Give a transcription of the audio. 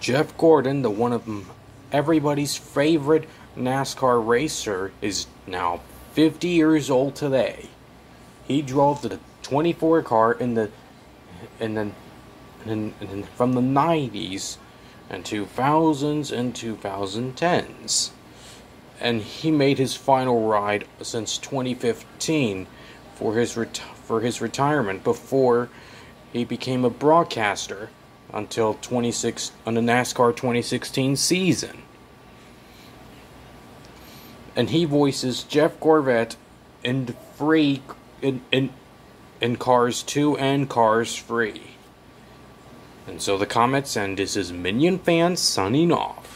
Jeff Gordon, the one of everybody's favorite NASCAR racer, is now 50 years old today. He drove the 24 car in the in the in, in, from the 90s and 2000s and 2010s. And he made his final ride since 2015 for his for his retirement before he became a broadcaster until 26 on the NASCAR 2016 season. And he voices Jeff Gorvette in free in in in Cars 2 and Cars 3. And so the comments end. This is Minion Fans signing off.